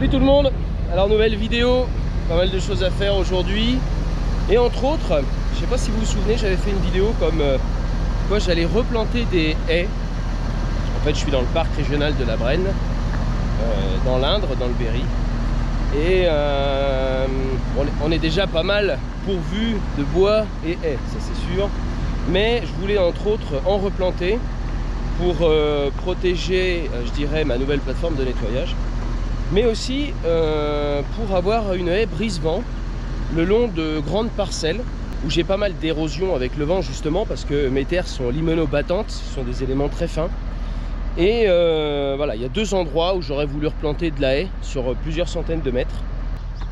Salut tout le monde Alors nouvelle vidéo, pas mal de choses à faire aujourd'hui. Et entre autres, je sais pas si vous vous souvenez, j'avais fait une vidéo comme euh, quoi j'allais replanter des haies. En fait je suis dans le parc régional de la Brenne, euh, dans l'Indre, dans le Berry. Et euh, on, est, déjà pas mal pourvu de bois et haies, ça c'est sûr. Mais je voulais entre autres en replanter pour protéger, je dirais, ma nouvelle plateforme de nettoyage, mais aussi euh, pour avoir une haie brise-vent le long de grandes parcelles où j'ai pas mal d'érosion avec le vent justement parce que mes terres sont limeno-battantes, ce sont des éléments très fins. Et euh, voilà, il y a deux endroits où j'aurais voulu replanter de la haie sur plusieurs centaines de mètres.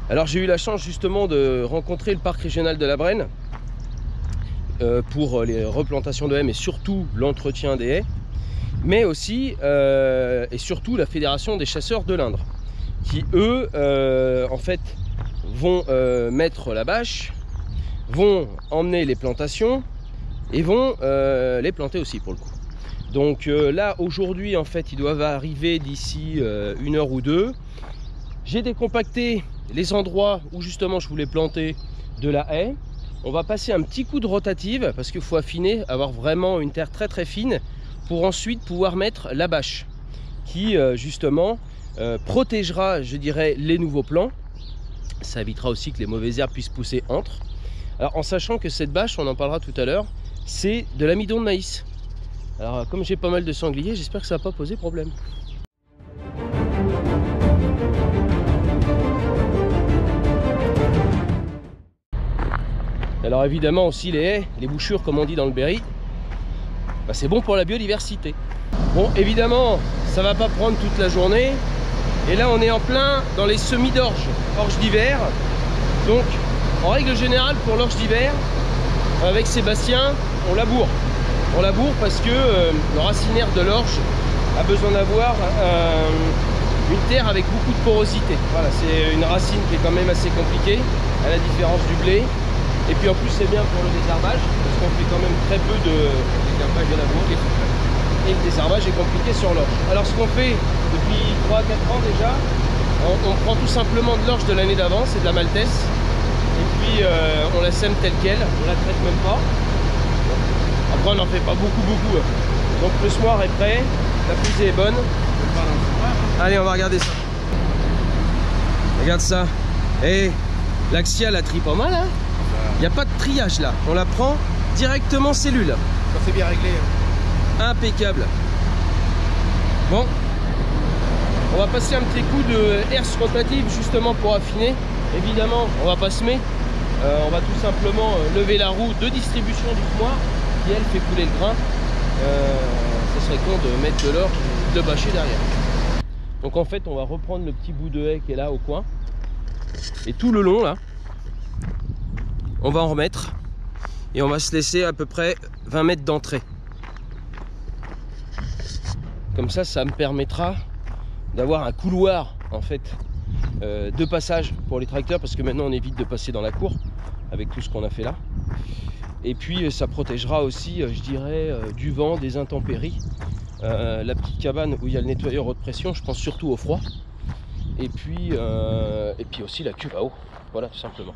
Alors j'ai eu la chance justement de rencontrer le parc régional de la Brenne euh, pour les replantations de haies, mais surtout l'entretien des haies, mais aussi euh, et surtout la fédération des chasseurs de l'Indre, qui eux, euh, en fait, vont euh, mettre la bâche, vont emmener les plantations et vont euh, les planter aussi pour le coup. Donc là aujourd'hui en fait ils doivent arriver d'ici une heure ou deux. J'ai décompacté les endroits où justement je voulais planter de la haie. On va passer un petit coup de rotative parce qu'il faut affiner, avoir vraiment une terre très très fine pour ensuite pouvoir mettre la bâche qui justement euh, protégera je dirais les nouveaux plants. Ça évitera aussi que les mauvaises herbes puissent pousser entre. Alors en sachant que cette bâche, on en parlera tout à l'heure, c'est de l'amidon de maïs. Alors comme j'ai pas mal de sangliers, j'espère que ça va pas poser problème. Alors évidemment aussi les haies, les bouchures comme on dit dans le Berry, bah, c'est bon pour la biodiversité. Bon évidemment ça va pas prendre toute la journée et là on est en plein dans les semis d'orge, orge d'hiver. Donc en règle générale pour l'orge d'hiver, avec Sébastien on laboure. On laboure parce que euh, le racinaire de l'orge a besoin d'avoir euh, une terre avec beaucoup de porosité. Voilà, c'est une racine qui est quand même assez compliquée, à la différence du blé. Et puis en plus c'est bien pour le désherbage, parce qu'on fait quand même très peu de désherbage de labour. Et le désherbage est compliqué sur l'orge. Alors ce qu'on fait depuis 3-4 ans déjà, on, prend tout simplement de l'orge de l'année d'avant, c'est de la maltesse. Et puis euh, on la sème telle quelle, on la traite même pas. Après on n'en fait pas beaucoup beaucoup. Donc le semoir est prêt, la fusée est bonne. Allez on va regarder ça. Regarde ça. Et l'axial a tri pas mal hein Il n'y a pas de triage là. On la prend directement cellule. Ça c'est bien réglé. Impeccable. Bon. On va passer un petit coup de herse rotative justement pour affiner. Évidemment, on va pas semer. Euh, on va tout simplement euh, lever la roue de distribution du semoir qui elle fait couler le grain. Euh, ça serait con de mettre de et de bâcher derrière. Donc en fait, on va reprendre le petit bout de haie qui est là au coin. Et tout le long là, on va en remettre. Et on va se laisser à peu près 20 mètres d'entrée. Comme ça, ça me permettra d'avoir un couloir en fait euh, de passage pour les tracteurs parce que maintenant on évite de passer dans la cour avec tout ce qu'on a fait là. Et puis euh, ça protégera aussi, euh, je dirais, du vent, des intempéries. La petite cabane où il y a le nettoyeur haute pression, je pense surtout au froid. Et puis, et puis aussi la cuve à eau. Voilà, tout simplement.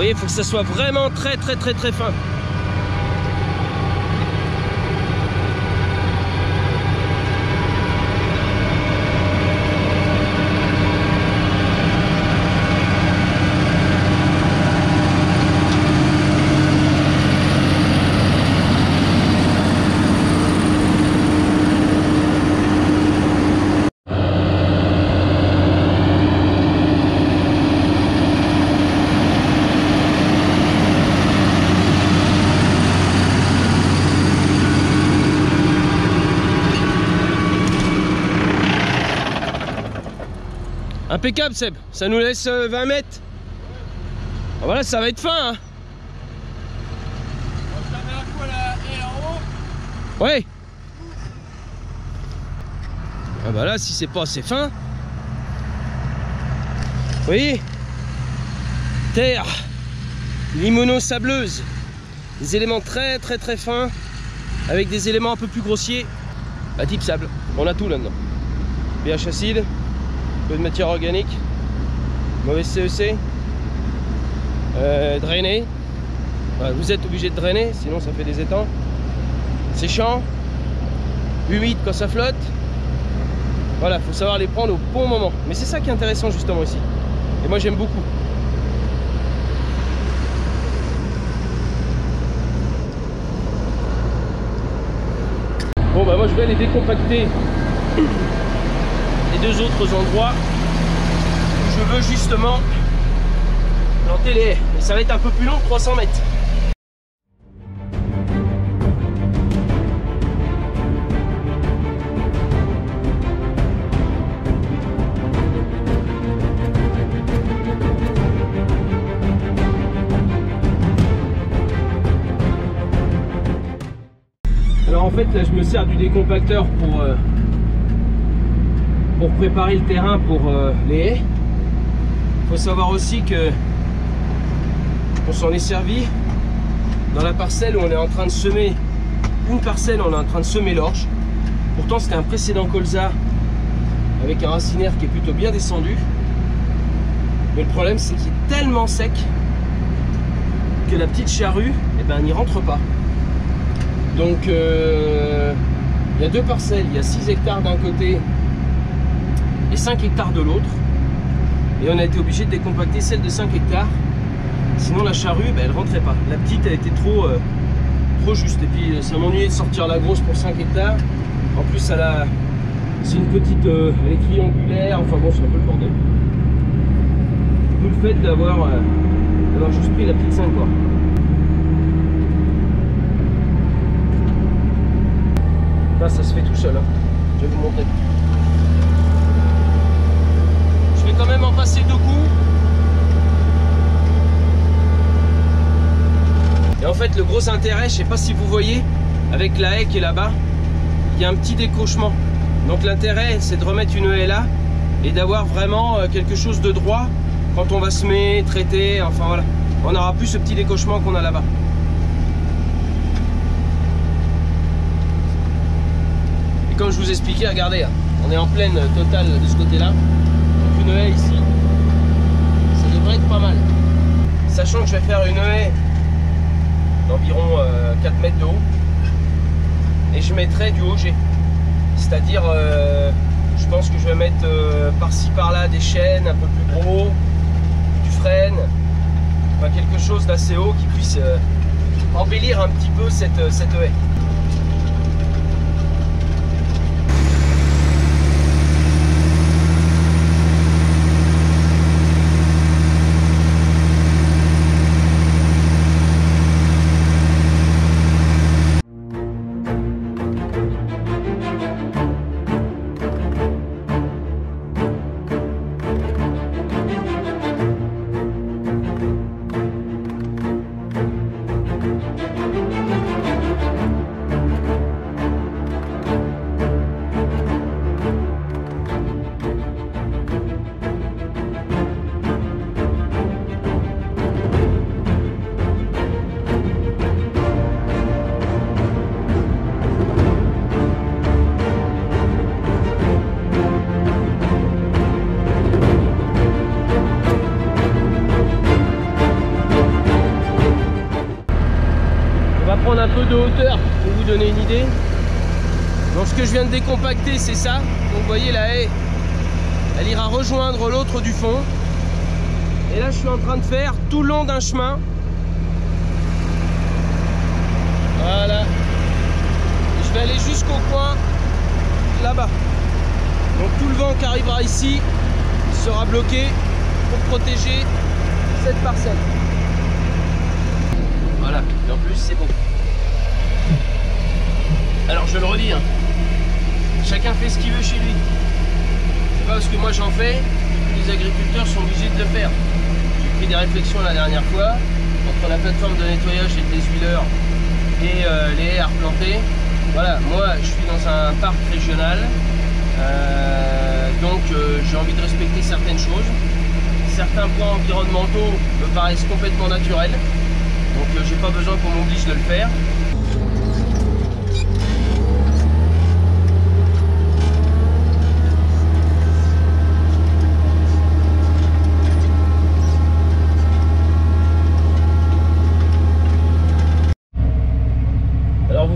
Voyez, il faut que ça soit vraiment très très très très fin. Impeccable Seb, ça nous laisse 20 euh, mètres. Ah, voilà, ça va être fin. Hein. Ouais. Ah bah là, si c'est pas assez fin. Vous voyez Terre, limono sableuse, des éléments très très très fins, avec des éléments un peu plus grossiers, à type sable. On a tout là-dedans. pH acide, peu de matière organique, mauvais CEC, euh, drainer. vous êtes obligé de drainer, sinon ça fait des étangs. Séchant, humide quand ça flotte. Voilà, il faut savoir les prendre au bon moment. Mais c'est ça qui est intéressant justement ici. Et moi j'aime beaucoup. Bon bah moi je vais aller décompacter les deux autres endroits où je veux justement planter les haies. Ça va être un peu plus long, 300 mètres. en fait là je me sers du décompacteur pour, euh, pour préparer le terrain pour euh, les haies. Il faut savoir aussi que on s'en est servi dans la parcelle où on est en train de semer une parcelle, on est en train de semer l'orge. Pourtant c'était un précédent colza avec un racinaire qui est plutôt bien descendu. Mais le problème c'est qu'il est tellement sec que la petite charrue, eh ben, n'y rentre pas. Donc euh, il y a deux parcelles, il y a 6 hectares d'un côté 5 hectares de l'autre. Et on a été obligé de décompacter celle de 5 hectares. Sinon la charrue, ben, elle rentrait pas. La petite, elle était trop, euh, juste. Et puis ça m'ennuyait de sortir la grosse pour 5 hectares. En plus, elle a, c'est une petite, euh, elle est triangulaire. Enfin bon, c'est un peu le bordel. Tout le fait d'avoir, d'avoir juste pris la petite 5 quoi. ça se fait tout seul. Hein. Je vais vous montrer. Je vais même en passer deux coups. Et en fait, le gros intérêt, je sais pas si vous voyez, avec la haie qui est là-bas, il y a un petit décochement. Donc l'intérêt, c'est de remettre une haie là et d'avoir vraiment euh, quelque chose de droit quand on va semer, traiter, enfin voilà. On n'aura plus ce petit décochement qu'on a là-bas. comme je vous expliquais, regardez, on est en pleine totale de ce côté-là. Une haie ici, ça devrait être pas mal. Sachant que je vais faire une haie d'environ 4 euh, mètres de haut. Et je mettrai du OG. C'est-à-dire, euh, je pense que je vais mettre euh, par-ci par-là des chaînes un peu plus gros, du frêne, enfin quelque chose d'assez haut qui puisse embellir un petit peu cette haie. Je viens de décompacter c'est ça. Donc vous voyez la haie, elle ira rejoindre l'autre du fond. Et là je suis en train de faire tout le long d'un chemin. Voilà. je vais aller jusqu'au coin là-bas. Donc tout le vent qui arrivera ici sera bloqué pour protéger cette parcelle. Voilà, et en plus c'est bon. Alors je le redis, hein. Chacun fait ce qu'il veut chez lui. C'est pas parce que moi j'en fais tous les agriculteurs sont obligés de le faire. J'ai pris des réflexions la dernière fois entre la plateforme de nettoyage et des huileurs et euh, les haies à replanter. Voilà, moi je suis dans un parc régional, euh, donc euh, j'ai envie de respecter certaines choses. Certains points environnementaux me paraissent complètement naturels, donc j'ai pas besoin qu'on m'oblige de le faire.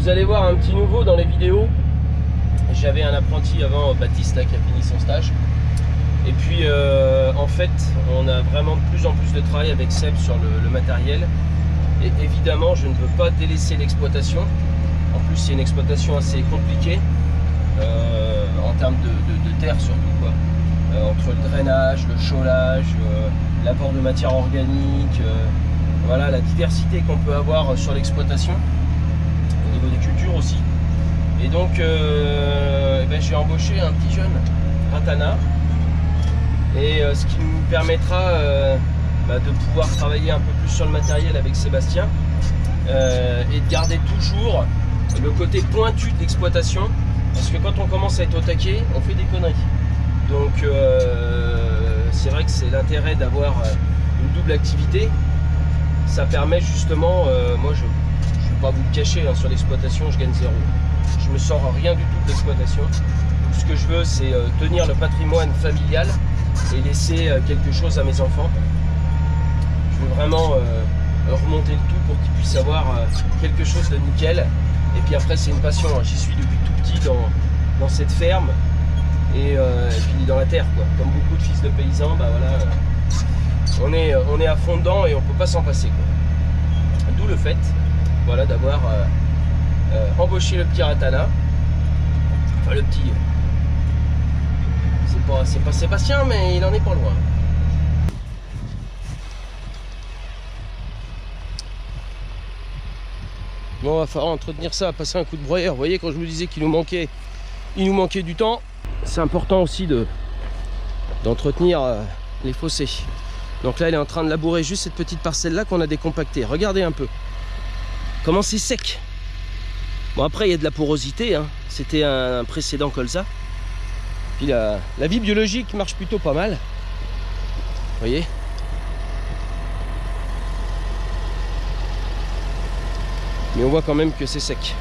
Vous allez voir un petit nouveau dans les vidéos. J'avais un apprenti avant, Baptiste, qui a fini son stage. Et puis, euh, en fait, on a vraiment de plus en plus de travail avec Seb sur le, matériel. Et évidemment, je ne veux pas délaisser l'exploitation. En plus, c'est une exploitation assez compliquée euh, en termes de, terre surtout. Quoi. Euh, entre le drainage, le chaulage, l'apport de matière organique, voilà la diversité qu'on peut avoir sur l'exploitation des cultures aussi. Et donc, euh, eh ben, j'ai embauché un petit jeune, Ratana, et euh, ce qui nous permettra euh, bah, de pouvoir travailler un peu plus sur le matériel avec Sébastien et de garder toujours le côté pointu de l'exploitation. Parce que quand on commence à être au taquet on fait des conneries. Donc c'est vrai que c'est l'intérêt d'avoir une double activité. Ça permet justement moi je vous le cacher, hein, sur l'exploitation, je gagne zéro. Je me sors rien du tout de l'exploitation. Ce que je veux, c'est euh, tenir le patrimoine familial et laisser euh, quelque chose à mes enfants. Je veux vraiment euh, remonter le tout pour qu'ils puissent avoir quelque chose de nickel. Et puis après, c'est une passion. Hein. J'y suis depuis tout petit dans, cette ferme et, puis dans la terre. Comme beaucoup de fils de paysans, bah on, est, à fond dedans et on peut pas s'en passer. D'où le fait voilà, d'avoir euh, euh, embauché le petit Ratana. Enfin, le petit. C'est pas, c'est pas Sébastien, mais il en est pas loin. Bon, va falloir entretenir ça, passer un coup de broyeur. Vous voyez, quand je vous disais qu'il nous manquait, il nous manquait du temps. C'est important aussi de d'entretenir euh, les fossés. Donc là, elle est en train de labourer juste cette petite parcelle-là qu'on a décompactée. Regardez un peu. Comment c'est sec Bon après il y a de la porosité, hein. c'était un, précédent colza. Puis la, vie biologique marche plutôt pas mal. Vous voyez Mais on voit quand même que c'est sec.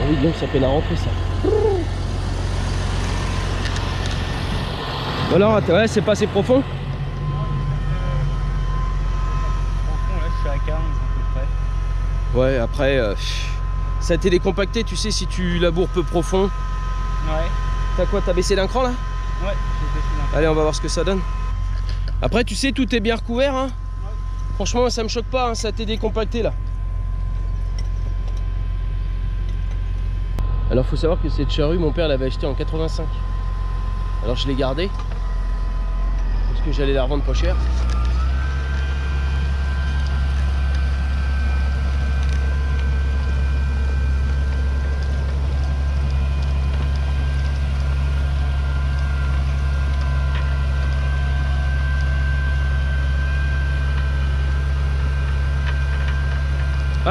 Oh oui, donc ça peine à rentrer ça. Alors, ouais, c'est pas assez profond Ouais, après, euh, ça a été décompacté, tu sais, si tu laboures peu profond. Ouais. T'as quoi T'as baissé d'un cran là? Ouais, j'ai baissé d'un cran. Allez, on va voir ce que ça donne. Après, tu sais, tout est bien recouvert. Hein? Franchement, ça me choque pas, hein, ça a été décompacté là. Alors, faut savoir que cette charrue, mon père l'avait achetée en 85. Alors, je l'ai gardée. Parce que j'allais la revendre pas cher.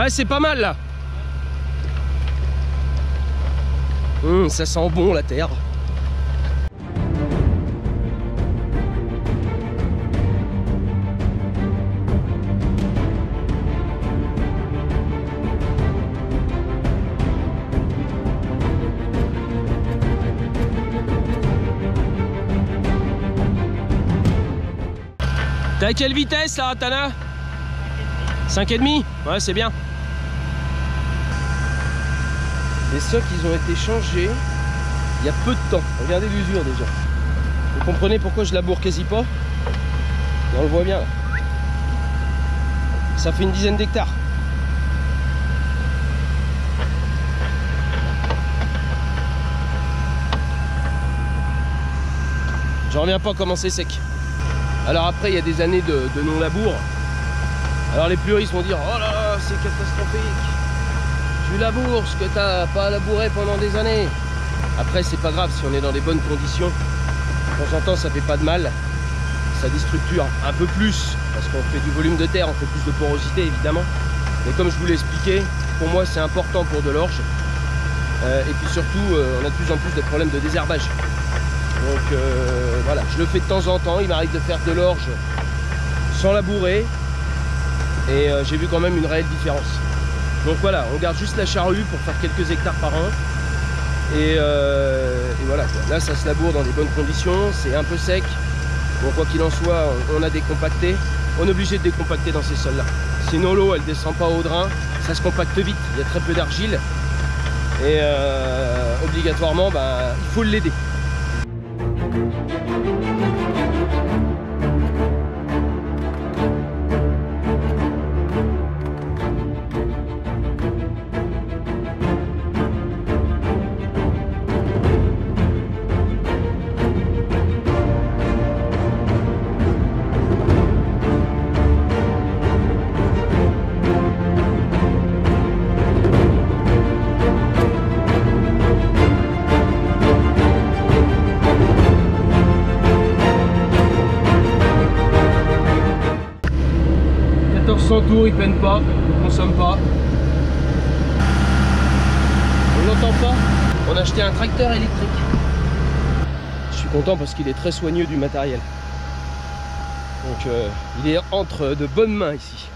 Ouais, c'est pas mal là. Hum, ça sent bon la terre. T'as quelle vitesse là, Tana? 5,5 Ouais, c'est bien. Les socs, ils ont été changés il y a peu de temps. Regardez l'usure déjà. Vous comprenez pourquoi je laboure quasi pas? On le voit bien. Ça fait une dizaine d'hectares. Je reviens pas comment c'est sec. Alors après, il y a des années de, de non-labour. Alors les puristes vont dire oh là là c'est catastrophique. Tu laboures ce que t'as pas labouré pendant des années. Après, c'est pas grave si on est dans des bonnes conditions. De temps en temps, ça fait pas de mal. Ça déstructure un peu plus parce qu'on fait du volume de terre, on fait plus de porosité évidemment. Mais comme je vous l'ai expliqué, pour moi, c'est important pour de l'orge. Euh, et puis surtout, euh, on a de plus en plus de problèmes de désherbage. Donc euh, voilà, je le fais de temps en temps. Il m'arrive de faire de l'orge sans labourer. Et j'ai vu quand même une réelle différence. Donc voilà, on garde juste la charrue pour faire quelques hectares par an. Et, voilà, là ça se laboure dans des bonnes conditions, c'est un peu sec. Bon, quoi qu'il en soit, on a décompacté. On est obligé de décompacter dans ces sols-là. Sinon l'eau, elle descend pas au drain, ça se compacte vite. Il y a très peu d'argile. Et euh, obligatoirement, bah, il faut l'aider. Peine pas, il consomme pas. On l'entend pas. On a acheté un tracteur électrique. Je suis content parce qu'il est très soigneux du matériel. Donc euh, il est entre de bonnes mains ici.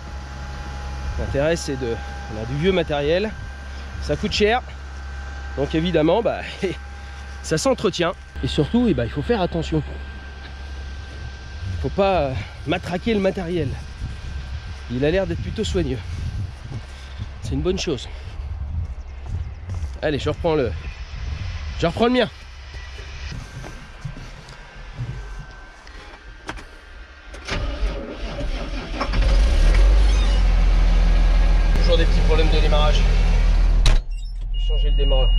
L'intérêt c'est de. On a du vieux matériel, ça coûte cher. Donc évidemment, bah, ça s'entretient. Et surtout, eh ben, il faut faire attention. Il faut pas matraquer le matériel il a l'air d'être plutôt soigneux. C'est une bonne chose. Allez, je reprends le. Je reprends le mien. Toujours des petits problèmes de démarrage. Je vais changer le démarreur.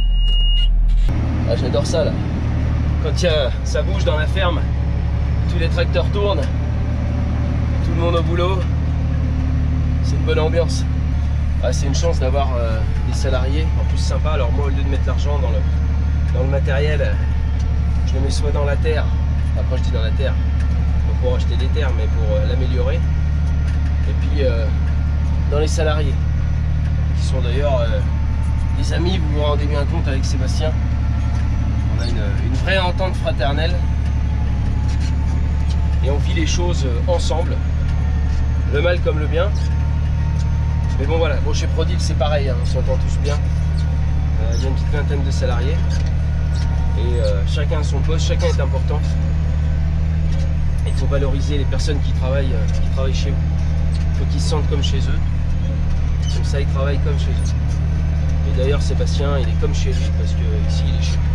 Ah, j'adore ça là. Quand ça bouge dans la ferme, tous les tracteurs tournent, tout le monde au boulot, ambiance. c'est une chance d'avoir euh, des salariés, en plus sympa. Alors moi, au lieu de mettre l'argent dans le, dans le matériel, je le mets soit dans la terre, après je dis dans la terre, pour acheter des terres, mais pour euh, l'améliorer. Et puis euh, dans les salariés, qui sont d'ailleurs des amis, vous vous rendez bien compte avec Sébastien. On a une vraie entente fraternelle. Et on vit les choses ensemble, le mal comme le bien. Mais bon voilà, bon, chez Prodil c'est pareil, hein, on s'entend tous bien. Euh, il y a une petite vingtaine de salariés. Et euh, chacun a son poste, chacun est important. Il faut valoriser les personnes qui travaillent, euh, qui travaillent chez vous. Il faut qu'ils se sentent comme chez eux. Comme ça, ils travaillent comme chez eux. Et d'ailleurs, Sébastien, il est comme chez lui parce que ici, il est chez lui.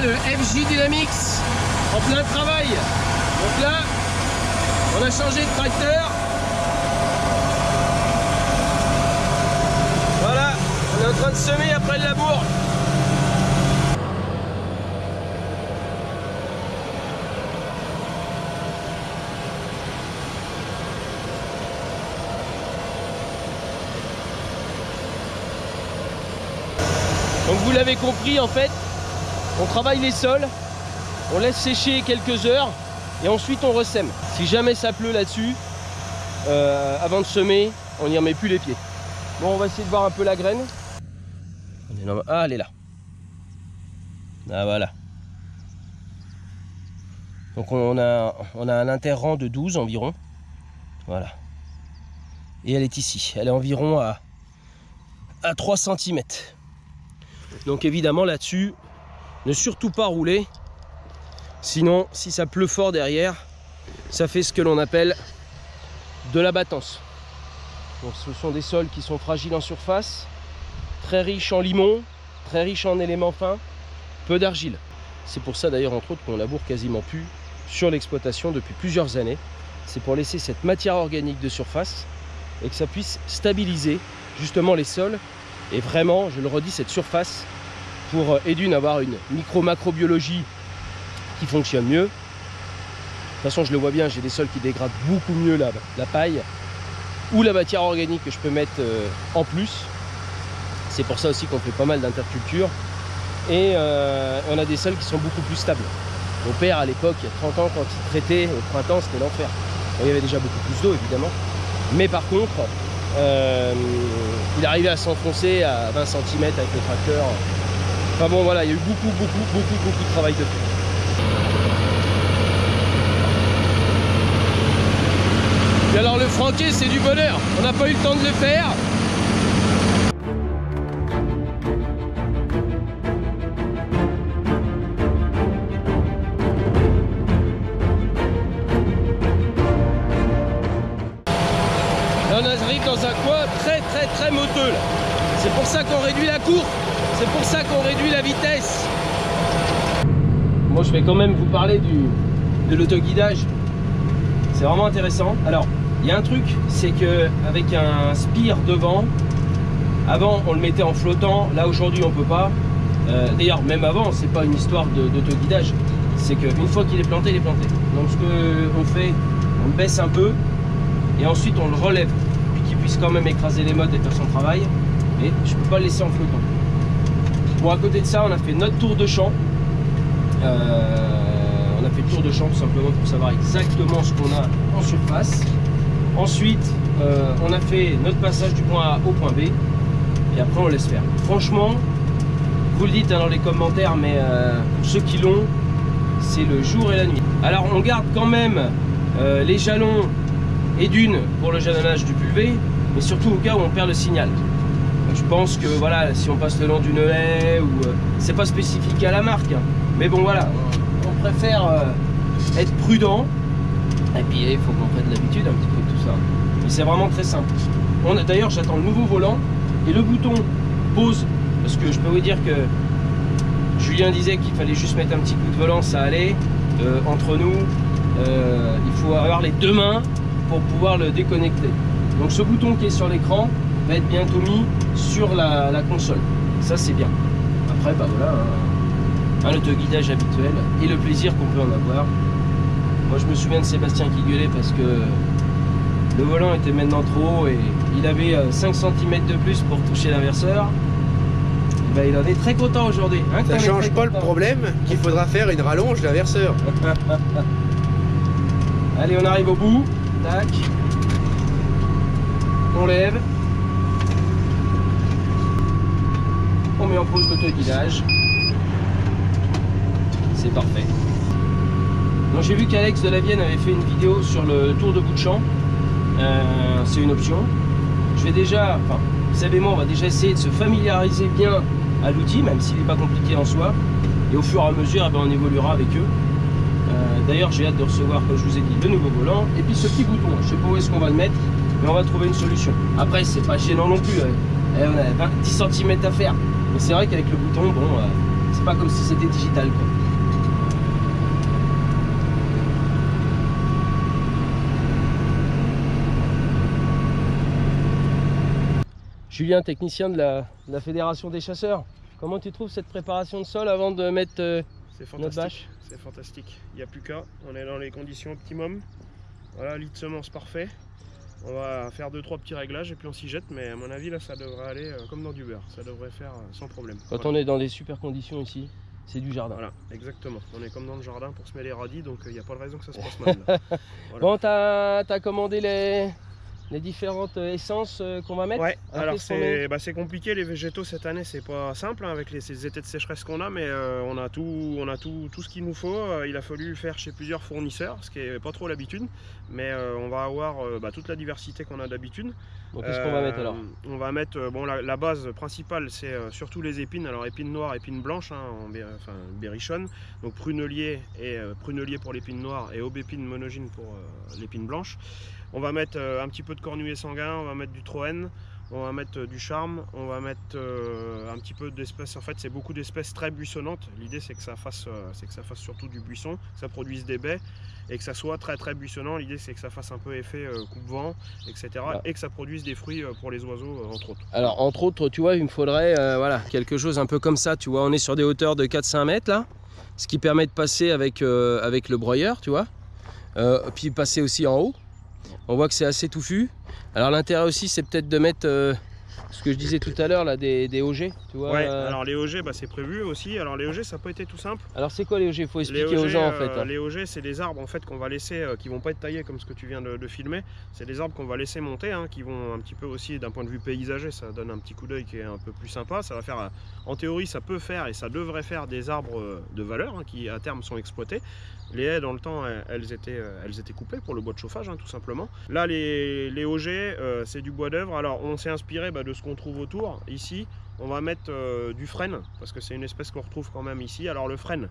Le FJ Dynamics en plein travail. Donc là, on a changé de tracteur. Voilà, on est en train de semer après le labour. Donc vous l'avez compris en fait, on travaille les sols, on laisse sécher quelques heures et ensuite on ressème. Si jamais ça pleut là-dessus, euh, avant de semer, on n'y remet plus les pieds. Bon, on va essayer de voir un peu la graine. Ah, elle est là. Ah, voilà. Donc on a, on a un interrang de 12 environ. Voilà. Et elle est ici. Elle est environ à, à 3 cm. Donc évidemment là-dessus, ne surtout pas rouler. Sinon, si ça pleut fort derrière, ça fait ce que l'on appelle de la battance. Donc, ce sont des sols qui sont fragiles en surface, très riches en limon, très riches en éléments fins, peu d'argile. C'est pour ça d'ailleurs entre autres qu'on laboure quasiment plus sur l'exploitation depuis plusieurs années. C'est pour laisser cette matière organique de surface et que ça puisse stabiliser justement les sols et vraiment, je le redis, cette surface pour, et euh, d'une, avoir une micro-macrobiologie qui fonctionne mieux, toute façon, je le vois bien, j'ai des sols qui dégradent beaucoup mieux la, paille ou la matière organique que je peux mettre euh, en plus. C'est pour ça aussi qu'on fait pas mal d'interculture. Et euh, on a des sols qui sont beaucoup plus stables. Mon père, à l'époque, il y a 30 ans, quand il traitait au printemps, c'était l'enfer. Il y avait déjà beaucoup plus d'eau, évidemment. Mais par contre, il arrivait à s'enfoncer à 20 cm avec le tracteur. Enfin bon, voilà, il y a eu beaucoup, beaucoup, beaucoup, beaucoup de travail de fait. Et alors le franquet, c'est du bonheur. On n'a pas eu le temps de le faire. Là, on arrive dans un coin très très très moteux. C'est pour ça qu'on réduit la courbe. C'est pour ça qu'on réduit je vais quand même vous parler du, de l'autoguidage. C'est vraiment intéressant. Alors, il y a un truc, c'est que avec un spire devant, avant on le mettait en flottant, là aujourd'hui on peut pas. Euh, D'ailleurs, même avant, c'est pas une histoire d'autoguidage. C'est qu'une fois qu'il est planté, il est planté. Donc ce qu'on fait, on le baisse un peu et ensuite on le relève, puis qu'il puisse quand même écraser les modes et faire son travail. Mais je peux pas le laisser en flottant. Bon, à côté de ça, on a fait notre tour de champ. Euh, on a fait le tour de champ simplement pour savoir exactement ce qu'on a en surface. Ensuite, euh, on a fait notre passage du point A au point B. Et après, on laisse faire. Franchement, vous le dites hein, dans les commentaires, mais euh, pour ceux qui l'ont, c'est le jour et la nuit. Alors, on garde quand même les jalons et dunes pour le jalonnage du pulvé, mais surtout au cas où on perd le signal. Je pense que voilà, si on passe le long d'une haie, ou c'est pas spécifique à la marque, hein. Mais bon voilà, on préfère être prudent. Et puis il faut qu'on prenne l'habitude un petit peu de tout ça. Mais c'est vraiment très simple. D'ailleurs, j'attends le nouveau volant et le bouton pause, parce que je peux vous dire que Julien disait qu'il fallait juste mettre un petit coup de volant, ça allait. Euh, entre nous, euh, il faut avoir les deux mains pour pouvoir le déconnecter. Donc ce bouton qui est sur l'écran va être bientôt mis sur la, la console. Ça c'est bien. Après, bah voilà, hein, un autoguidage habituel et le plaisir qu'on peut en avoir. Moi je me souviens de Sébastien qui gueulait parce que le volant était maintenant trop haut et il avait 5 cm de plus pour toucher l'inverseur. Ben, il en est très content aujourd'hui. Hein, Ça change pas content. le problème qu'il faudra faire une rallonge d'inverseur. Allez, on arrive au bout. Tac. On lève. On met en pause l'autoguidage. C'est parfait. Donc j'ai vu qu'Alex de la Vienne avait fait une vidéo sur le tour de bout de champ. Euh, c'est une option. Je vais déjà, enfin, Seb et moi, on va déjà essayer de se familiariser bien à l'outil, même s'il n'est pas compliqué en soi. Et au fur et à mesure, eh ben, on évoluera avec eux. Euh, D'ailleurs, j'ai hâte de recevoir, comme je vous ai dit, le nouveau volant. Et puis ce petit bouton, je sais pas où est-ce qu'on va le mettre, mais on va trouver une solution. Après, c'est pas gênant non plus. Hein. on a 20, 10 cm à faire. Mais c'est vrai qu'avec le bouton, bon, euh, c'est pas comme si c'était digital. Julien, technicien de la, de la, Fédération des chasseurs, comment tu trouves cette préparation de sol avant de mettre euh, notre bâche C'est fantastique, il n'y a plus qu'à, on est dans les conditions optimum. Voilà, lit de semence parfait. On va faire 2-3 petits réglages et puis on s'y jette, mais à mon avis là ça devrait aller euh, comme dans du beurre, ça devrait faire euh, sans problème. Quand voilà. on est dans des super conditions ici, c'est du jardin. Voilà, exactement. On est comme dans le jardin pour semer les radis, donc il n'y a pas de raison que ça se passe mal. voilà. Bon, t'as as commandé les, les différentes essences qu'on va mettre Ouais, alors c'est bah, compliqué les végétaux cette année, c'est pas simple hein, avec les, ces étés de sécheresse qu'on a, mais euh, on a, tout, on a tout, tout ce qu'il nous faut. Euh, il a fallu faire chez plusieurs fournisseurs, ce qui est pas trop l'habitude, mais euh, on va avoir bah, toute la diversité qu'on a d'habitude. Bon, qu'est-ce qu'on va mettre alors On va mettre, bon, la, la base principale c'est surtout les épines, alors épines noires, épines blanches, hein, en, enfin, berrichonne, donc prunelier, et, prunelier pour l'épine noire et aubépine monogyne pour l'épine blanche. On va mettre euh, un petit peu de cornuet sanguin, on va mettre du troène, on va mettre euh, du charme, on va mettre euh, un petit peu d'espèces. En fait, c'est beaucoup d'espèces très buissonnantes. L'idée, c'est que ça fasse, c'est que ça fasse surtout du buisson, que ça produise des baies et que ça soit très très buissonnant. L'idée, c'est que ça fasse un peu effet coupe-vent, etc. Et que ça produise des fruits pour les oiseaux, entre autres. Alors, entre autres, tu vois, il me faudrait voilà, quelque chose un peu comme ça. Tu vois, on est sur des hauteurs de 4-5 mètres là, ce qui permet de passer avec, avec le broyeur, tu vois. Euh, puis passer aussi en haut. On voit que c'est assez touffu. Alors l'intérêt aussi, c'est peut-être de mettre euh, ce que je disais tout à l'heure là, des, des OG. Tu vois, Ouais, euh. alors les OG, bah, c'est prévu aussi. Alors les OG, ça n'a pas été tout simple. Alors c'est quoi les OG Faut Les expliquer OG, aux gens en euh, fait. hein. les OG, c'est des arbres en fait qu'on va laisser, euh, qui vont pas être taillés comme ce que tu viens de, de filmer. C'est des arbres qu'on va laisser monter, hein, qui vont un petit peu aussi d'un point de vue paysager, ça donne un petit coup d'œil qui est un peu plus sympa. Ça va faire, en théorie, ça peut faire et ça devrait faire des arbres de valeur hein, qui à terme sont exploités. Les haies, dans le temps, elles- étaient, elles étaient coupées pour le bois de chauffage, hein, tout simplement. Là, les, les OG, c'est du bois d'œuvre. Alors, on s'est inspiré bah, de ce qu'on trouve autour. Ici, on va mettre euh, du frêne, parce que c'est une espèce qu'on retrouve quand même ici. Alors, le frêne,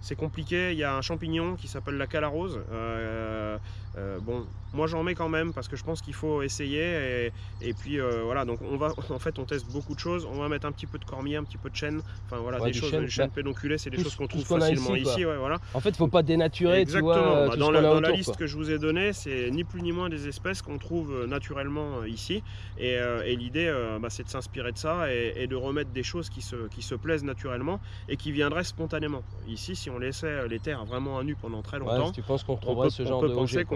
c'est compliqué. Il y a un champignon qui s'appelle la calarose. Euh, euh, bon, moi j'en mets quand même parce que je pense qu'il faut essayer. Et, et puis euh, voilà, donc on va, en fait, on teste beaucoup de choses. On va mettre un petit peu de cormier, un petit peu de chêne. Enfin voilà, Ouais, des choses, chêne, des chênes bah, pédonculées, c'est des tout choses qu'on trouve facilement ici, ici. ouais, voilà. En fait, faut pas dénaturer, tu Exactement. vois, euh, Bah, tout dans ce la, qu'on a dans autour, la liste quoi. que je vous ai donnée, c'est ni plus ni moins des espèces qu'on trouve naturellement ici. Et, euh, et l'idée, bah, c'est de s'inspirer de ça et, et de remettre des choses qui se, qui se plaisent naturellement et qui viendraient spontanément. Ici, si on laissait les terres vraiment à nu pendant très Ouais, longtemps, si tu penses qu'on on retrouverait ce genre de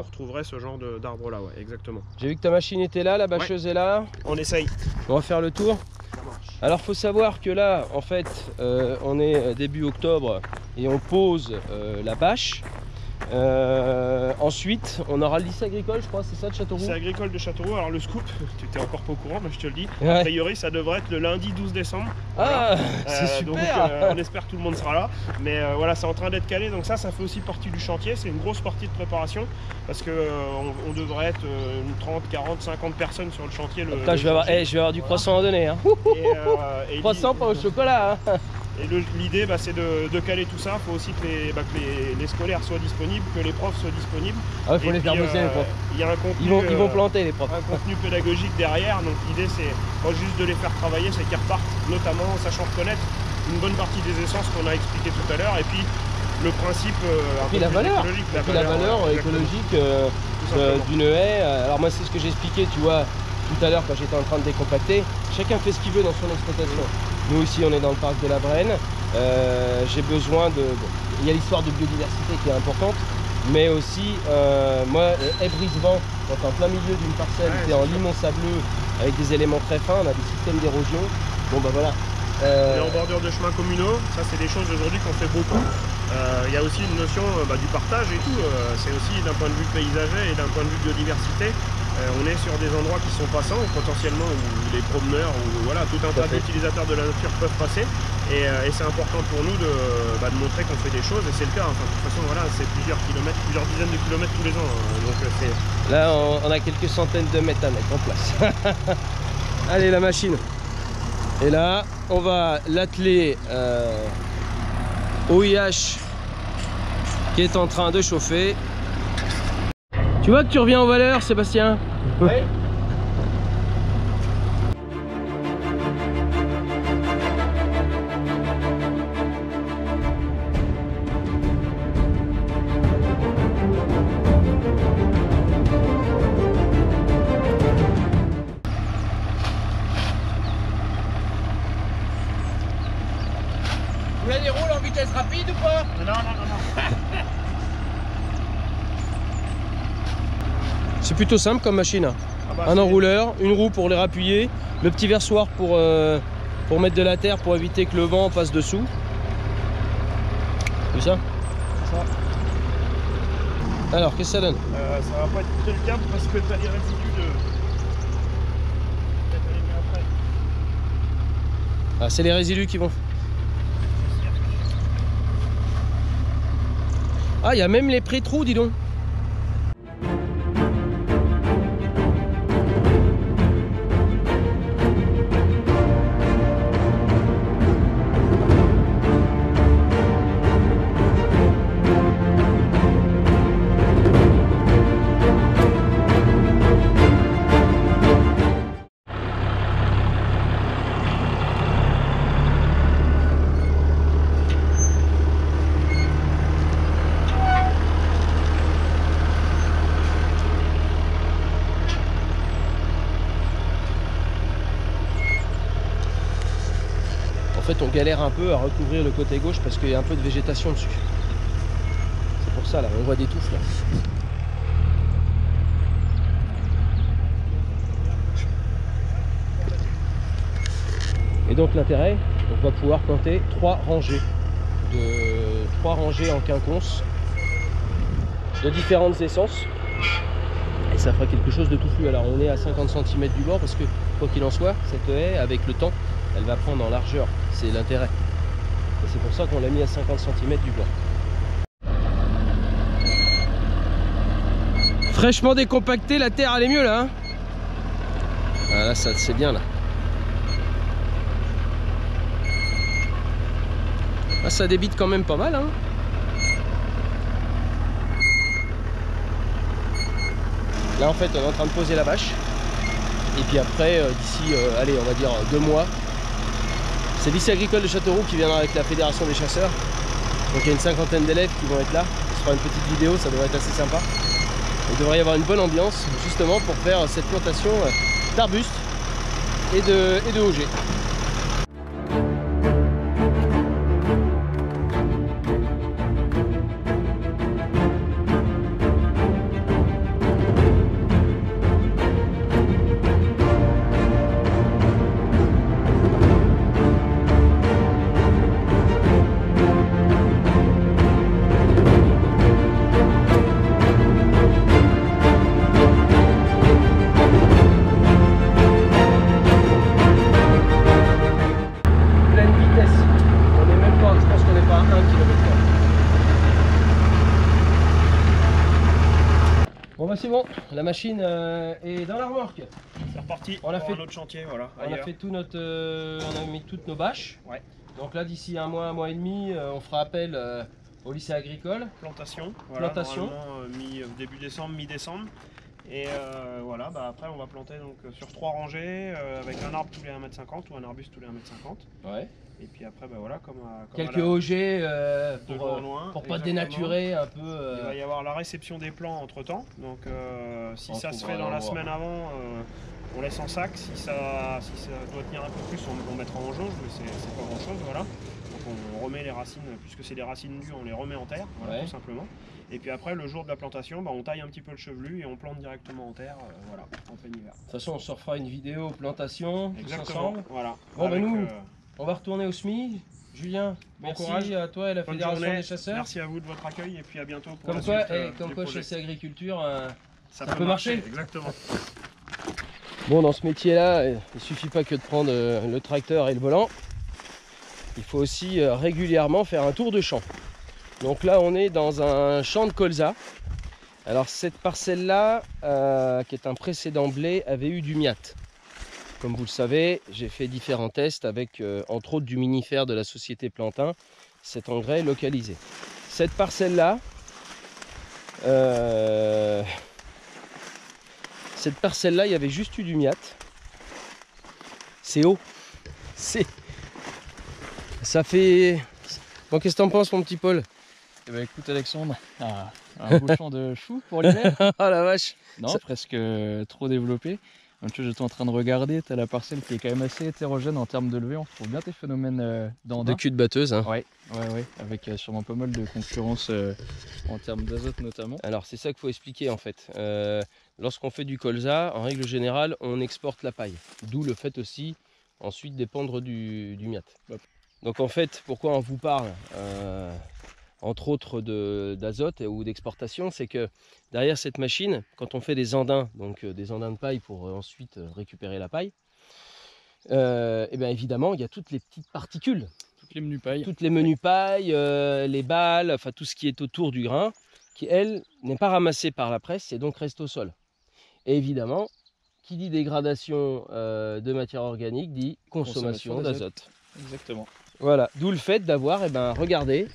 retrouverait ce genre de- d'arbre-là. Ouais, exactement. J'ai vu que ta machine était là, la bâcheuse est là. On essaye. On va faire le tour. Alors faut savoir que là, en fait, euh, on est euh, début octobre et on pose euh, la bâche. Euh, ensuite, on aura le lycée agricole, je crois, c'est ça de Châteauroux C'est agricole de Châteauroux. Alors le scoop, tu t'es encore pas au courant, mais je te le dis. A priori, ça devrait être le lundi 12 décembre. Ah, Euh, c'est donc, super euh, on espère que tout le monde sera là. Mais euh, voilà, c'est en train d'être calé. Donc ça, ça fait aussi partie du chantier. C'est une grosse partie de préparation. Parce que euh, on, on devrait être euh, une 30, 40, 50 personnes sur le chantier. Le, Putain, le je vais avoir, chantier. eh, je vais avoir du Voilà. croissant à donner. Hein. Et, euh, et Croissant pas au chocolat. Hein. Et l'idée, bah, c'est de, de caler tout ça. Il faut aussi que, les, bah, que les, les scolaires soient disponibles, que les profs soient disponibles. Ah, faut Et les puis, faire bosser, euh, les profs. Il y a un contenu, Ils vont, ils vont euh, planter, les profs. un contenu pédagogique derrière. Donc l'idée c'est pas juste de les faire travailler, c'est qu'ils repartent, notamment en sachant reconnaître une bonne partie des essences qu'on a expliqué tout à l'heure. Et puis le principe euh, un puis peu la plus valeur. écologique, Et puis la valeur euh, écologique euh, simplement. d'une haie. Euh, Alors moi c'est ce que j'expliquais, tu vois, tout à l'heure quand j'étais en train de décompacter. Chacun fait ce qu'il veut dans son exploitation. Nous ici on est dans le parc de la Brenne. Euh, J'ai besoin de... bon, il y a l'histoire de biodiversité qui est importante. Mais aussi, euh, moi, euh, haie brise-vent, quand en plein milieu d'une parcelle, Ouais, en limon sableux, avec des éléments très fins, on a des systèmes d'érosion. Bon bah voilà. Euh, Et en bordure de chemins communaux, ça c'est des choses aujourd'hui qu'on fait beaucoup. Il y a aussi une notion bah, du partage et tout. C'est aussi d'un point de vue paysager et d'un point de vue biodiversité. Euh, on est sur des endroits qui sont passants, potentiellement où les promeneurs ou voilà, tout un tas d'utilisateurs de la nature peuvent passer. Et, euh, et c'est important pour nous de, bah, de montrer qu'on fait des choses. Et c'est le cas. Enfin, de toute façon, voilà, c'est plusieurs kilomètres, plusieurs dizaines de kilomètres tous les ans. hein. Donc euh, Là, on, on a quelques centaines de mètres à mettre en place. Allez, la machine. Et là, on va l'atteler euh, au IH qui est en train de chauffer. Tu vois que tu reviens aux valeurs, Sébastien? Vous plutôt simple comme machine. Ah bah, Un enrouleur, une roue pour les rappuyer, le petit versoir pour, euh, pour mettre de la terre pour éviter que le vent passe dessous. C'est ça Ça. Alors, qu'est-ce que ça donne Euh, ça va pas être le câble parce que t'as les résidus de. Ah, c'est les résidus qui vont. Ah, il y a même les pré-trous, dis donc. galère un peu à recouvrir le côté gauche parce qu'il y a un peu de végétation dessus. C'est pour ça là, on voit des touffes là. Et donc l'intérêt, on va pouvoir planter trois rangées de trois rangées en quinconce de différentes essences et ça fera quelque chose de touffu. Alors on est à 50 cm du bord parce que quoi qu'il en soit, cette haie avec le temps, elle va prendre en largeur c'est l'intérêt. Et c'est pour ça qu'on l'a mis à 50 cm du bord. Fraîchement décompacté, la terre elle est mieux là. Hein? Voilà, ça c'est bien là. Ah, ça débite quand même pas mal. Hein Là en fait on est en train de poser la bâche. Et puis après, euh, d'ici, euh, allez, on va dire deux mois, c'est lycée agricole de Châteauroux qui viendra avec la fédération des chasseurs. Donc il y a une cinquantaine d'élèves qui vont être là. Ce sera une petite vidéo, ça devrait être assez sympa. Il devrait y avoir une bonne ambiance justement pour faire cette plantation d'arbustes et de, et machine euh, est dans la remorque. C'est reparti on a fait un autre chantier, voilà. On a fait tout notre, euh, on a mis toutes nos bâches. Ouais. Donc là, d'ici un mois, un mois et demi, euh, on fera appel au lycée agricole. Plantation. Plantation. Mi, début décembre, mi-décembre. Et voilà, bah après on va planter donc sur trois rangées avec un arbre tous les 1m50 ou un arbuste tous les 1m50. Ouais. Et puis après, bah voilà, comme, quelques OG euh, pour, euh, pour pas dénaturer un peu. Euh, Il va y avoir la réception des plants entre temps. Donc si ça se fait dans la semaine avant, on laisse en sac. Si ça, si ça doit tenir un peu plus, on, mettra en jauge, mais c'est pas grand chose. Voilà. Donc on remet les racines, puisque c'est des racines nues, on les remet en terre, tout simplement. Et puis après, le jour de la plantation, bah, on taille un petit peu le chevelu et on plante directement en terre, voilà, en plein hiver. De toute façon, on se refera une vidéo plantation, Exactement, ensemble. Voilà. Bon, bah, nous, on va retourner au SMI. Julien, merci à toi et la Fédération des chasseurs. Merci à vous de votre accueil et puis à bientôt pour Comme quoi, et, euh, comme quoi chez Agriculture, euh, ça, peut, marcher. Exactement. Bon, dans ce métier-là, il suffit pas que de prendre euh, le tracteur et le volant. Il faut aussi régulièrement faire un tour de champ. Donc là, on est dans un champ de colza. Alors cette parcelle-là, qui est un précédent blé, avait eu du miat. Comme vous le savez, j'ai fait différents tests avec, euh, entre autres, du minifère de la société Plantin, cet engrais localisé. Cette parcelle-là, euh, cette parcelle-là, il y avait juste eu du miat. C'est haut. C'est. Ça fait. Bon, qu'est-ce que t'en penses, mon petit Paul? Eh ben, écoute, Alexandre, un beau champ de choux pour l'hiver. Ah la vache Non, presque euh, trop développé. Donc, j'étais en train de regarder, tu as la parcelle qui est quand même assez hétérogène en termes de levée. On retrouve bien tes phénomènes euh, De cul de batteuse. Hein. Ouais, ouais, ouais, avec euh, sûrement pas mal de concurrence euh, en termes d'azote notamment. Alors, c'est ça qu'il faut expliquer en fait. Lorsqu'on fait du colza, en règle générale, on exporte la paille. D'où le fait aussi ensuite dépendre du, du miat. Donc en fait, pourquoi on vous parle entre autres d'azote ou d'exportation, c'est que derrière cette machine, quand on fait des andins, donc euh, des andins de paille pour euh, ensuite euh, récupérer la paille, et eh bien évidemment, il y a toutes les petites particules. Toutes les menus pailles. Toutes les menus pailles, les balles, enfin tout ce qui est autour du grain, qui elle n'est pas ramassée par la presse et donc reste au sol. Et évidemment, qui dit dégradation de matière organique dit consommation, d'azote. Exactement. Voilà, d'où le fait d'avoir, eh ben, regardez,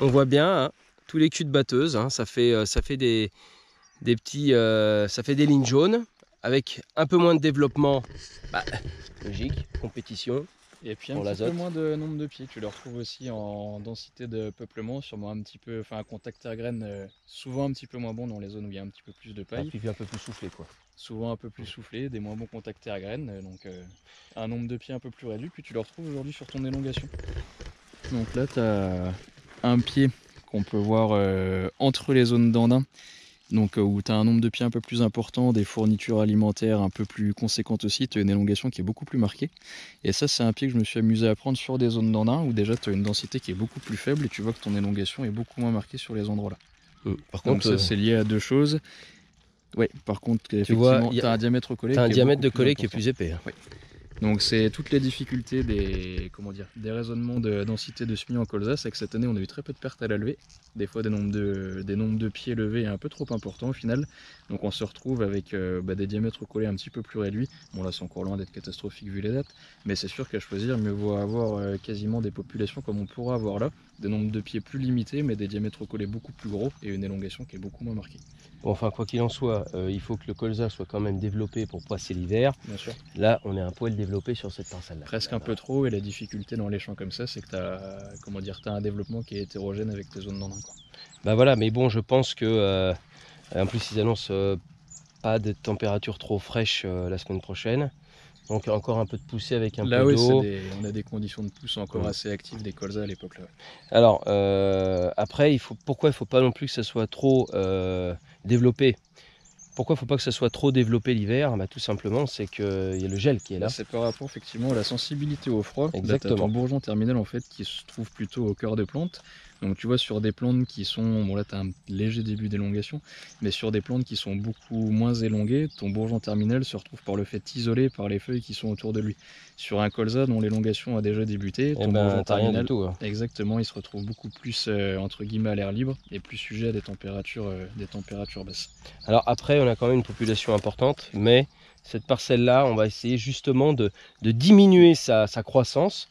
on voit bien hein, tous les culs de batteuse. Hein. ça, fait, euh, ça fait des, des petits, euh, ça fait des lignes jaunes avec un peu moins de développement. Bah, logique, compétition. Et puis un petit peu moins de nombre de pieds. Tu le retrouves aussi en densité de peuplement, sûrement un petit peu, enfin un contact à graines, euh, souvent un petit peu moins bon dans les zones où il y a un petit peu plus de paille. puis un peu plus soufflé quoi. Souvent un peu plus soufflé, des moins bons contacts à graines, donc un nombre de pieds un peu plus réduit. Puis tu le retrouves aujourd'hui sur ton élongation. Donc là, tu as un pied qu'on peut voir euh, entre les zones d'andin donc euh, où tu as un nombre de pieds un peu plus important, des fournitures alimentaires un peu plus conséquentes aussi, tu as une élongation qui est beaucoup plus marquée. Et ça, c'est un pied que je me suis amusé à prendre sur des zones d'andin où déjà tu as une densité qui est beaucoup plus faible et tu vois que ton élongation est beaucoup moins marquée sur les endroits là. Mm. Par Donc contre, ça, euh, c'est lié à deux choses. Ouais, par contre, vois, effectivement, y a- tu as un diamètre collé. t'as un qui est diamètre de collet qui est plus épais. hein. Donc c'est toutes les difficultés des comment des raisonnements de densité de semis en colza, c'est que cette année on a eu très peu de pertes à la levée, des fois des nombres de des nombres de pieds levés un peu trop importants au final. Donc on se retrouve avec euh, bah, des diamètres collés un petit peu plus réduits. Bon là c'est encore loin d'être catastrophique vu les dates, mais c'est sûr qu'à choisir mieux vaut avoir euh, quasiment des populations comme on pourra avoir là, des nombres de pieds plus limités mais des diamètres collés beaucoup plus gros et une élongation qui est beaucoup moins marquée. Bon, enfin, quoi qu'il en soit, euh, il faut que le colza soit quand même développé pour passer l'hiver. Bien sûr. Là, on est un poil développé sur cette parcelle-là. Presque un peu trop et la difficulté dans les champs comme ça c'est que tu as comment dire t'as un développement qui est hétérogène avec tes zones quoi. Bah voilà, mais bon, je pense que. euh, en plus, ils annoncent euh, pas de température trop fraîche la semaine prochaine. Donc, encore un peu de poussée avec un Là, peu oui, d'eau. des- on a des conditions de pousse encore Ouais. assez actives des colzas à l'époque. Là. Alors, euh, après, il faut, pourquoi il ne faut pas non plus que ça soit trop euh, développé? Pourquoi il ne faut pas que ça soit trop développé l'hiver? Bah, Tout simplement, c'est qu'il y a le gel qui est là. Là, c'est par rapport effectivement à la sensibilité au froid. Là, Exactement. ton bourgeon terminal en fait qui se trouve plutôt au cœur des plantes. Donc tu vois sur des plantes qui sont, bon là tu as un léger début d'élongation, mais sur des plantes qui sont beaucoup moins élongées, ton bourgeon terminal se retrouve par le fait isolé par les feuilles qui sont autour de lui. Sur un colza dont l'élongation a déjà débuté, Eh ton ben, bourgeon terminal tout. hein. Exactement, il se retrouve beaucoup plus euh, entre guillemets à l'air libre et plus sujet à des températures, euh, des températures basses. Alors après, on a quand même une population importante, mais cette parcelle-là, on va essayer justement de, de diminuer sa, sa croissance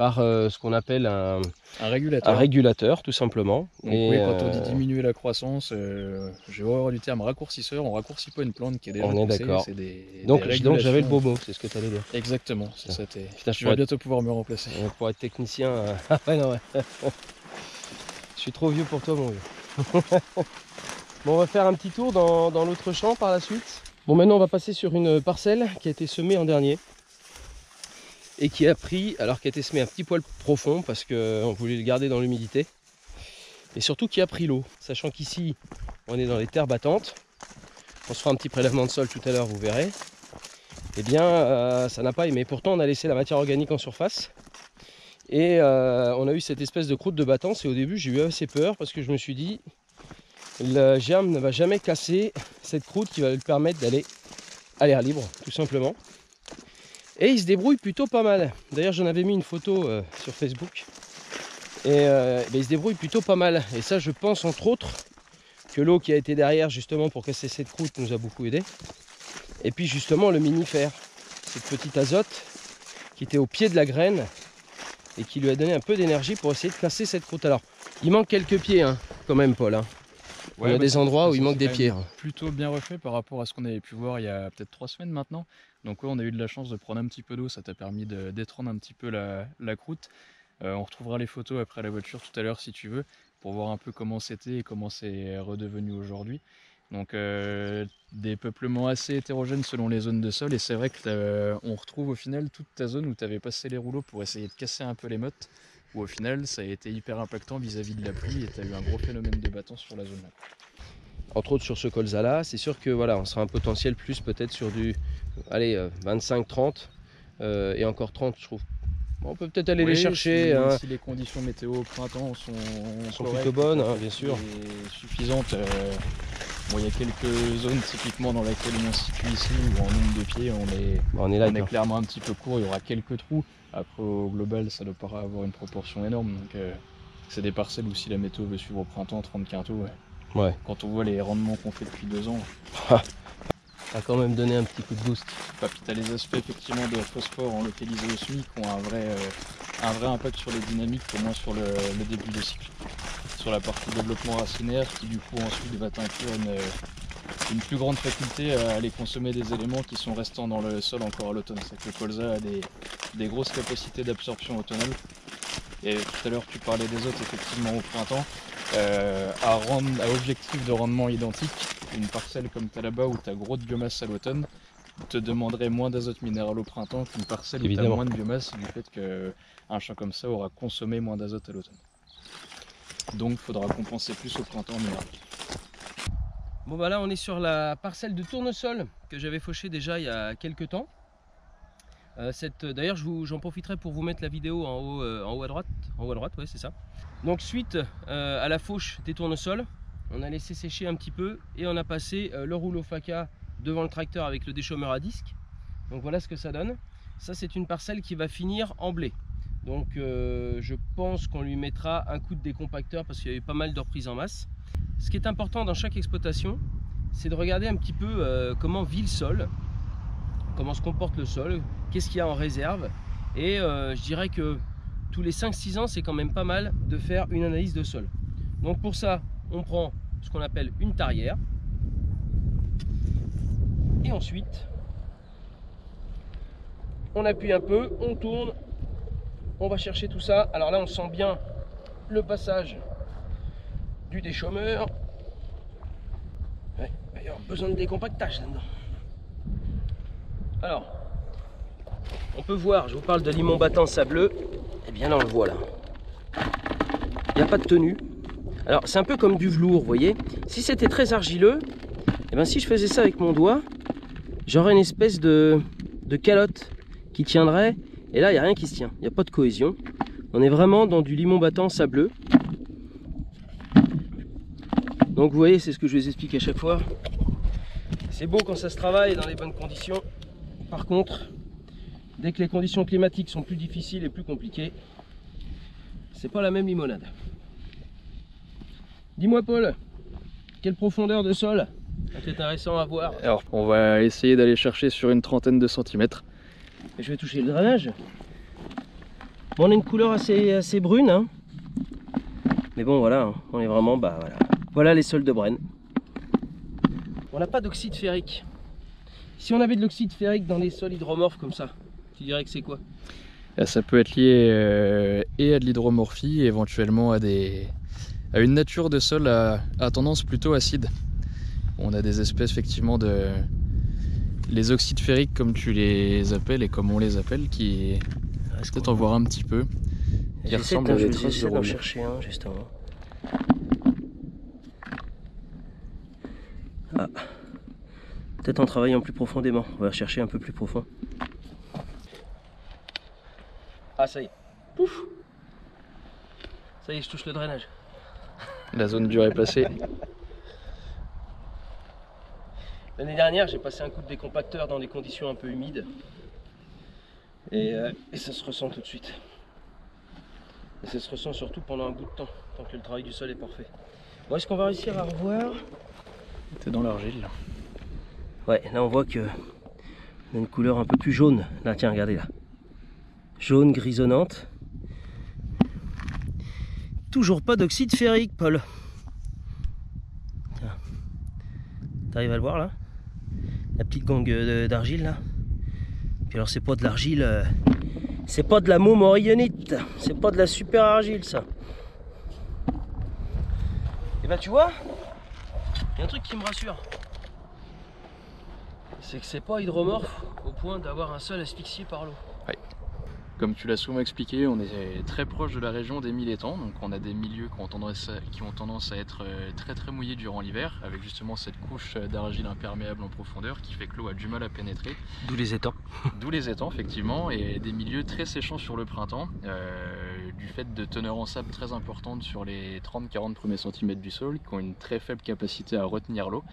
par euh, ce qu'on appelle un, Un régulateur. un régulateur, tout simplement. Donc Et, oui, quand on euh, dit diminuer la croissance, euh, j'ai horreur du terme raccourcisseur, on raccourcit pas une plante qui est déjà On est d'accord. donc, des donc j'avais le mot, c'est ce que tu allais dire. Exactement, c'est ça. Putain, je pourrais, bientôt pouvoir me remplacer. euh, pour être technicien. euh, Ah ouais, non, ouais. je suis trop vieux pour toi, mon vieux. bon, on va faire un petit tour dans, dans l'autre champ par la suite. Bon, maintenant, on va passer sur une parcelle qui a été semée en dernier. Et qui a pris, alors a été semée un petit poil profond parce qu'on voulait le garder dans l'humidité. Et surtout qui a pris l'eau. Sachant qu'ici, on est dans les terres battantes. On se fera un petit prélèvement de sol tout à l'heure, vous verrez. Eh bien, euh, ça n'a pas aimé. Pourtant, on a laissé la matière organique en surface. Et euh, on a eu cette espèce de croûte de battance. Et au début, j'ai eu assez peur parce que je me suis dit, le germe ne va jamais casser cette croûte qui va lui permettre d'aller à l'air libre, tout simplement. Et il se débrouille plutôt pas mal. D'ailleurs, j'en avais mis une photo euh, sur Facebook. Et euh, ben, il se débrouille plutôt pas mal. Et ça, je pense entre autres que l'eau qui a été derrière justement pour casser cette croûte nous a beaucoup aidé. Et puis justement le mini-fer, cette petite azote qui était au pied de la graine et qui lui a donné un peu d'énergie pour essayer de casser cette croûte. Alors, il manque quelques pieds hein, quand même, Paul. hein. Il y a bah, des endroits où il manque des hein. Plutôt bien refait par rapport à ce qu'on avait pu voir il y a peut-être trois semaines maintenant. Donc ouais, on a eu de la chance de prendre un petit peu d'eau, ça t'a permis de d'étrendre un petit peu la, la croûte. Euh, on retrouvera les photos après la voiture tout à l'heure si tu veux, pour voir un peu comment c'était et comment c'est redevenu aujourd'hui. Donc euh, des peuplements assez hétérogènes selon les zones de sol et c'est vrai que t'as- on retrouve au final toute ta zone où tu avais passé les rouleaux pour essayer de casser un peu les mottes, où au final ça a été hyper impactant vis-à-vis de la pluie et tu as eu un gros phénomène de battance sur la zone là. entre autres sur ce colza là, c'est sûr que voilà, on sera un potentiel plus peut-être sur du allez, 25-30 euh, et encore 30 je trouve. Bon, on peut peut-être aller les chercher. Si, hein. si les conditions météo au printemps sont, sont correctes plutôt bonnes, hein, bien sûr. et suffisantes. euh, bon, il y a quelques zones typiquement dans lesquelles on se situe ici où en nombre de pieds on est, on est là. on est clairement un petit peu court. Il y aura quelques trous. Après au global ça doit pas avoir une proportion énorme. Donc euh, c'est des parcelles où si la météo veut suivre au printemps 30 quintaux. ouais. Ouais. Quand on voit les rendements qu'on fait depuis deux ans, Ça a quand même donné un petit coup de boost. Bah, puis t'as les aspects effectivement de phosphore en localisé au SMIC qui ont un vrai, euh, un vrai impact sur les dynamiques, au moins sur le, le début de cycle. Sur la partie développement racinaire qui du coup ensuite va t'inclure une, euh, une plus grande faculté à aller consommer des éléments qui sont restants dans le sol encore à l'automne. C'est que le colza a des, des grosses capacités d'absorption automnale. Et tout à l'heure tu parlais des autres effectivement au printemps. Euh, à, à objectif de rendement identique, une parcelle comme tu as là-bas où tu as gros de biomasse à l'automne, te demanderait moins d'azote minéral au printemps qu'une parcelle où tu Évidemment. moins de biomasse du fait qu'un champ comme ça aura consommé moins d'azote à l'automne. Donc il faudra compenser plus au printemps en minéral. Bon bah là on est sur la parcelle de tournesol que j'avais fauché déjà il y a quelques temps. Euh, d'ailleurs j'en profiterai pour vous mettre la vidéo en haut, euh, en haut à droite. En haut à droite, ouais c'est ça. Donc suite euh, à la fauche des tournesols, on a laissé sécher un petit peu et on a passé le rouleau faca devant le tracteur avec le déchômeur à disque. Donc voilà ce que ça donne. Ça c'est une parcelle qui va finir en blé. Donc je pense qu'on lui mettra un coup de décompacteur parce qu'il y a eu pas mal de reprises en masse. Ce qui est important dans chaque exploitation, c'est de regarder un petit peu comment vit le sol, comment se comporte le sol, qu'est-ce qu'il y a en réserve. Et euh, je dirais que tous les 5-6 ans, c'est quand même pas mal de faire une analyse de sol. Donc pour ça, on prend ce qu'on appelle une tarière. Et ensuite, on appuie un peu, on tourne, on va chercher tout ça. Alors là, on sent bien le passage du déchômeur. Ouais, il besoin de décompactage là-dedans. Alors, on peut voir, je vous parle de limon battant sableux, eh bien là on le voit là. Il n'y a pas de tenue. Alors c'est un peu comme du velours, vous voyez. Si c'était très argileux, et eh bien si je faisais ça avec mon doigt, j'aurais une espèce de, de calotte qui tiendrait. Et là, il n'y a rien qui se tient. Il n'y a pas de cohésion. On est vraiment dans du limon battant sableux. Donc vous voyez, c'est ce que je vous explique à chaque fois. C'est beau quand ça se travaille dans les bonnes conditions. Par contre, Dès que les conditions climatiques sont plus difficiles et plus compliquées, c'est pas la même limonade. Dis-moi Paul, quelle profondeur de sol intéressant à voir. Alors on va essayer d'aller chercher sur une trentaine de centimètres. je vais toucher le drainage. Bon, on a une couleur assez, assez brune. Hein. Mais bon voilà, hein, on est vraiment bah voilà. Voilà les sols de Brenne. On n'a pas d'oxyde ferrique. Si on avait de l'oxyde ferrique dans les sols hydromorphes comme ça, tu dirais que c'est quoi? Euh, Ça peut être lié euh, et à de l'hydromorphie, éventuellement à, des, à une nature de sol à, tendance plutôt acide. On a des espèces effectivement de les oxydes ferriques comme tu les appelles et comme on les appelle qui peut-être en voir un petit peu qui ressemblent à des traces de chercher un justement. Ah. Peut-être en travaillant plus profondément, on va chercher un peu plus profond. Ah ça y est. Pouf Ça y est, je touche le drainage. La zone dure est passée. L'année dernière, j'ai passé un coup de décompacteur dans des conditions un peu humides. Et, euh, ça se ressent tout de suite. Et ça se ressent surtout pendant un bout de temps, tant que le travail du sol est parfait. Bon, est-ce qu'on va réussir à revoir? C'est dans l'argile. Ouais, là on voit que a une couleur un peu plus jaune. Là, tiens, regardez là jaune grisonnante. Toujours pas d'oxyde ferrique, Paul. T'arrives à le voir là? La petite gangue d'argile là. Puis alors c'est pas de l'argile, euh, c'est pas de la montmorillonite, c'est pas de la super argile ça. Et bah tu vois, il y a un truc qui me rassure. C'est que c'est pas hydromorphe au point d'avoir un sol asphyxié par l'eau. Comme tu l'as souvent expliqué, on est très proche de la région des mille étangs, donc on a des milieux qui ont tendance à, qui ont tendance à être euh, très très mouillés durant l'hiver, avec justement cette couche d'argile imperméable en profondeur qui fait que l'eau a du mal à pénétrer. D'où les étangs. D'où les étangs, effectivement, et des milieux très séchants sur le printemps, euh, du fait de teneur en sable très importante sur les 30-40 premiers centimètres du sol, qui ont une très faible capacité à retenir l'eau.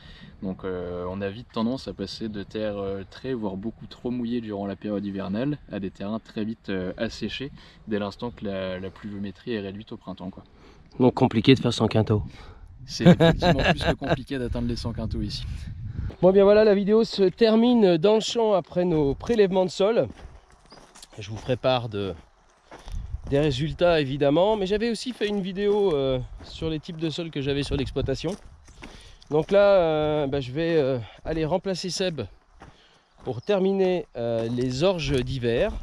Donc euh, on a vite tendance à passer de terres très, voire beaucoup trop mouillées durant la période hivernale, à des terrains très vite euh, asséché dès l'instant que la, pluviométrie est réduite au printemps. Quoi. Donc compliqué de faire 100 quintaux. C'est effectivement plus que compliqué d'atteindre les 100 quintaux ici. Bon bien voilà, la vidéo se termine dans le champ après nos prélèvements de sol. Je vous ferai part de, des résultats évidemment, mais j'avais aussi fait une vidéo euh, sur les types de sols que j'avais sur l'exploitation. Donc là, euh, bah, je vais aller remplacer Seb pour terminer les orges d'hiver.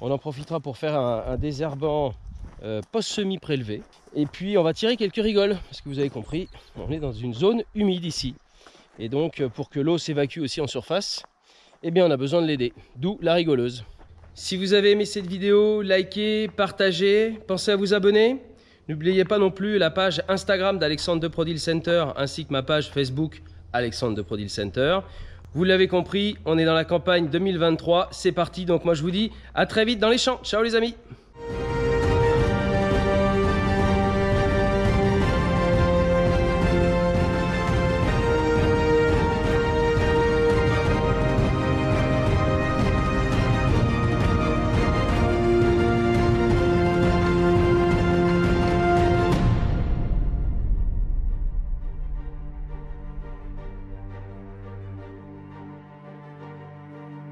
On en profitera pour faire un, désherbant euh, post-semi prélevé. Et puis on va tirer quelques rigoles, parce que vous avez compris, on est dans une zone humide ici. Et donc euh, pour que l'eau s'évacue aussi en surface, eh bien on a besoin de l'aider. D'où la rigoleuse. Si vous avez aimé cette vidéo, likez, partagez, pensez à vous abonner. N'oubliez pas non plus la page Instagram d'Alexandre de Prodil Center ainsi que ma page Facebook Alexandre de Prodil Center. Vous l'avez compris, on est dans la campagne 2023, c'est parti, donc moi je vous dis à très vite dans les champs. Ciao les amis